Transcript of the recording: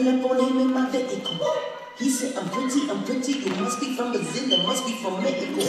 up on him in my vehicle. He said, I'm pretty, I'm pretty, it must be from Brazil, it must be from Mexico.